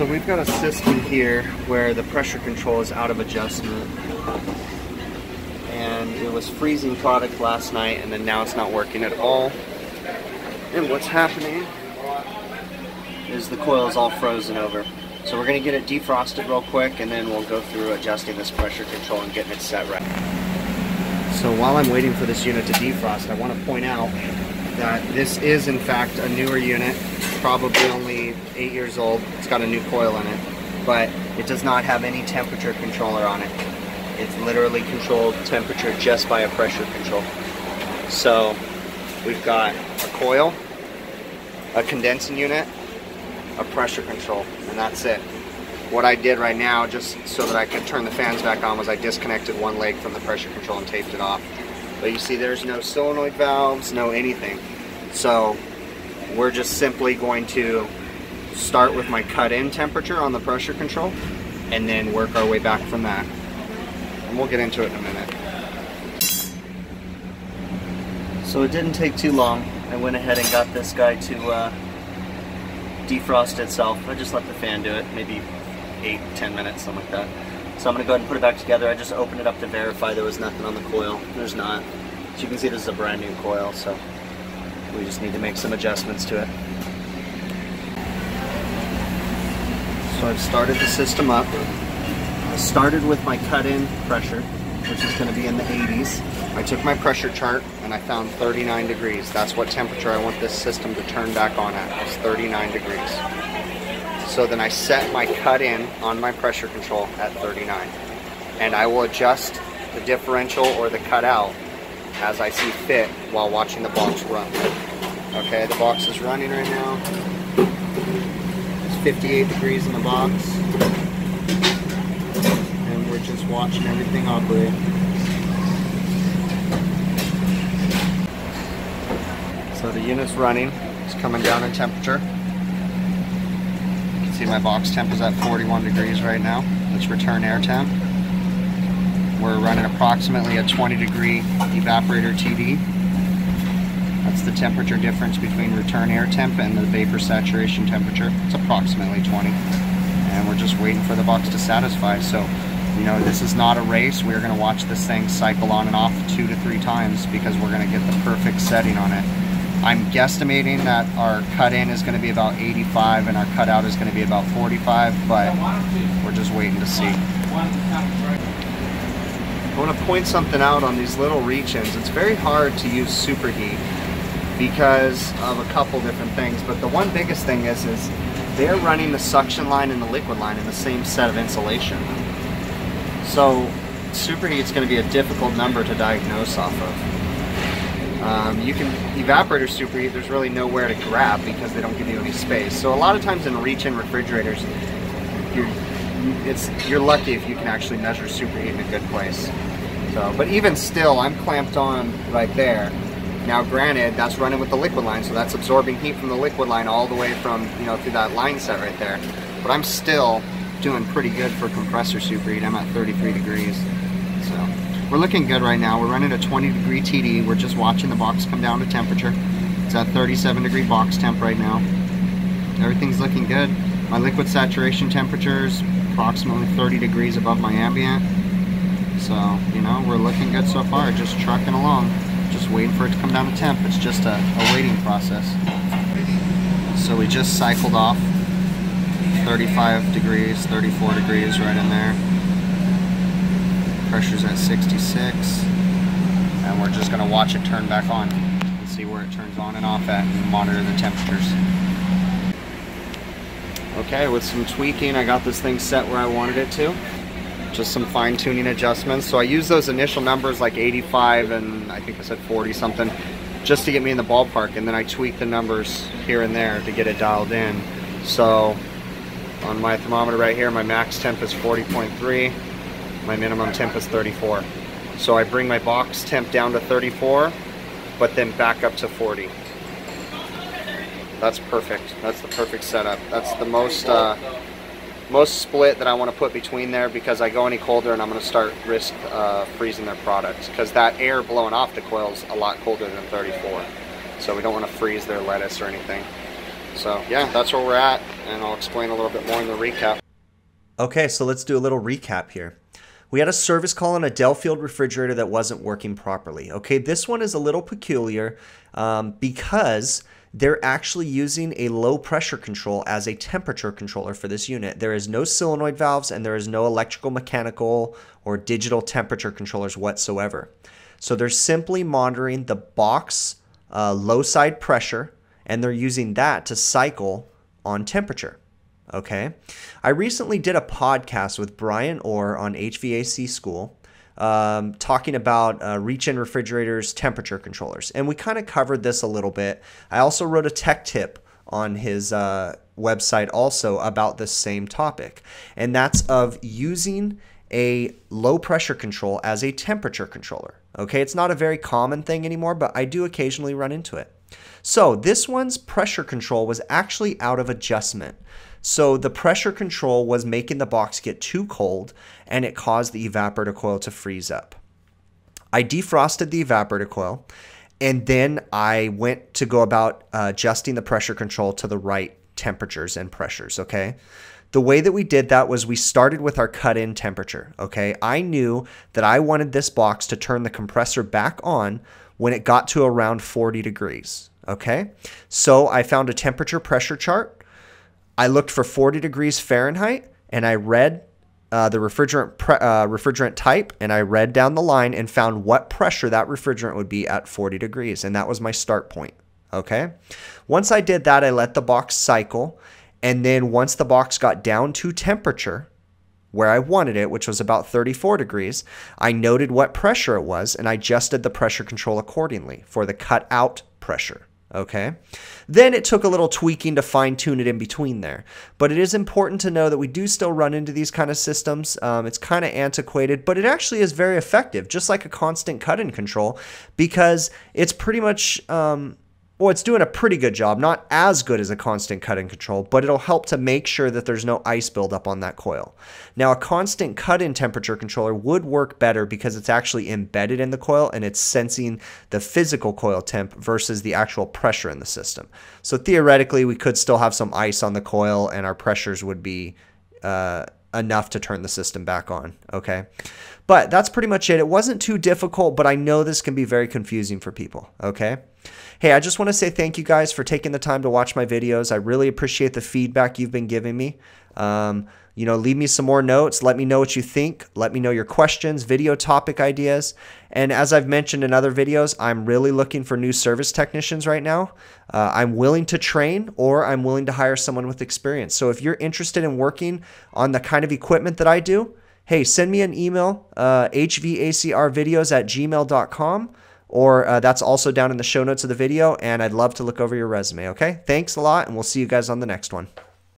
So we've got a system here where the pressure control is out of adjustment. And it was freezing product last night and then now it's not working at all. And what's happening is the coil is all frozen over. So we're gonna get it defrosted real quick and then we'll go through adjusting this pressure control and getting it set right. So while I'm waiting for this unit to defrost, I wanna point out that this is in fact a newer unit, probably only eight years old. It's got a new coil in it, but it does not have any temperature controller on it. It's literally controlled temperature just by a pressure control. So we've got a coil, a condensing unit, a pressure control, and that's it. What I did right now, just so that I could turn the fans back on, was I disconnected one leg from the pressure control and taped it off. But you see there's no solenoid valves, no anything. So we're just simply going to start with my cut-in temperature on the pressure control and then work our way back from that. And we'll get into it in a minute. So it didn't take too long. I went ahead and got this guy to uh, defrost itself. I just let the fan do it, maybe eight, ten minutes, something like that. So I'm gonna go ahead and put it back together. I just opened it up to verify there was nothing on the coil. There's not. As you can see, this is a brand new coil, so we just need to make some adjustments to it. So I've started the system up. I started with my cut-in pressure, which is gonna be in the 80s. I took my pressure chart and I found 39 degrees. That's what temperature I want this system to turn back on at, is 39 degrees. So then I set my cut in on my pressure control at 39. And I will adjust the differential or the cut out as I see fit while watching the box run. Okay, the box is running right now. It's 58 degrees in the box. And we're just watching everything operate. So the unit's running. It's coming down in temperature You can see my box temp is at 41 degrees right now. Let's return air temp. We're running approximately a 20 degree evaporator TD. That's the temperature difference between return air temp and the vapor saturation temperature. It's approximately 20. And we're just waiting for the box to satisfy. So, you know, this is not a race. We're going to watch this thing cycle on and off two to three times because we're going to get the perfect setting on it. I'm guesstimating that our cut in is going to be about 85 and our cut out is going to be about 45, but we're just waiting to see. I want to point something out on these little reach-ins. It's very hard to use superheat because of a couple different things, but the one biggest thing is, is they're running the suction line and the liquid line in the same set of insulation. So superheat is going to be a difficult number to diagnose off of. Um, you can evaporator superheat. There's really nowhere to grab because they don't give you any space. So a lot of times in reach-in refrigerators, you're it's you're lucky if you can actually measure superheat in a good place. So, but even still, I'm clamped on right there. Now, granted, that's running with the liquid line, so that's absorbing heat from the liquid line all the way from you know through that line set right there. But I'm still doing pretty good for compressor superheat. I'm at 33 degrees. So. We're looking good right now. We're running a 20 degree TD. We're just watching the box come down to temperature. It's at 37 degree box temp right now. Everything's looking good. My liquid saturation temperature is approximately 30 degrees above my ambient. So, you know, we're looking good so far. Just trucking along. Waiting for it to come down to temp. It's just a, a waiting process. So we just cycled off 35 degrees, 34 degrees right in there pressure's at 66 and we're just to watch it turn back on and see where it turns on and off at and monitor the temperatures. Okay, with some tweaking I got this thing set where I wanted it to. Just some fine tuning adjustments. So I use those initial numbers like 85 and I think I said 40 something just to get me in the ballpark and then I tweak the numbers here and there to get it dialed in. So on my thermometer right here my max temp is 40.3 my minimum temp is 34. So I bring my box temp down to 34, but then back up to 40. That's perfect. That's the perfect setup. That's the most uh, most split that I want to put between there because I go any colder and I'm going to start risk uh, freezing their products because that air blowing off the coil is a lot colder than 34. So we don't want to freeze their lettuce or anything. So yeah, that's where we're at, and I'll explain a little bit more in the recap. Okay, so let's do a little recap here. We had a service call on a Delfield refrigerator that wasn't working properly. Okay, this one is a little peculiar um, because they're actually using a low pressure control as a temperature controller for this unit. There is no solenoid valves and there is no electrical, mechanical, or digital temperature controllers whatsoever. So they're simply monitoring the box uh, low side pressure and they're using that to cycle on temperature. Okay. I recently did a podcast with Bryan Orr on HVAC School um, talking about uh, reach-in refrigerators temperature controllers. And we kind of covered this a little bit. I also wrote a tech tip on his uh, website also about this same topic. And that's of using a low pressure control as a temperature controller. Okay, it's not a very common thing anymore, but I do occasionally run into it. So this one's pressure control was actually out of adjustment. So the pressure control was making the box get too cold and it caused the evaporator coil to freeze up. I defrosted the evaporator coil and then I went to go about uh, adjusting the pressure control to the right temperatures and pressures, okay? The way that we did that was we started with our cut in temperature, okay? I knew that I wanted this box to turn the compressor back on when it got to around 40 degrees, okay? So I found a temperature pressure chart I looked for 40 degrees Fahrenheit and I read uh, the refrigerant uh, refrigerant type and I read down the line and found what pressure that refrigerant would be at 40 degrees and that was my start point. Okay. Once I did that, I let the box cycle and then once the box got down to temperature where I wanted it, which was about 34 degrees, I noted what pressure it was and I adjusted the pressure control accordingly for the cutout pressure okay? Then it took a little tweaking to fine tune it in between there. But it is important to know that we do still run into these kind of systems. Um, it's kind of antiquated, but it actually is very effective, just like a constant cut in control, because it's pretty much um, well, it's doing a pretty good job. Not as good as a constant cut-in control, but it'll help to make sure that there's no ice buildup on that coil. Now, a constant cut-in temperature controller would work better because it's actually embedded in the coil and it's sensing the physical coil temp versus the actual pressure in the system. So theoretically, we could still have some ice on the coil and our pressures would be uh, enough to turn the system back on, okay? But that's pretty much it. It wasn't too difficult, but I know this can be very confusing for people, okay? Hey, I just want to say thank you guys for taking the time to watch my videos. I really appreciate the feedback you've been giving me. Um, you know, leave me some more notes. Let me know what you think. Let me know your questions, video topic ideas. And as I've mentioned in other videos, I'm really looking for new service technicians right now. Uh, I'm willing to train or I'm willing to hire someone with experience. So if you're interested in working on the kind of equipment that I do, hey, send me an email, uh, hvacrvideos at gmail.com or uh, that's also down in the show notes of the video, and I'd love to look over your resume, okay? Thanks a lot, and we'll see you guys on the next one.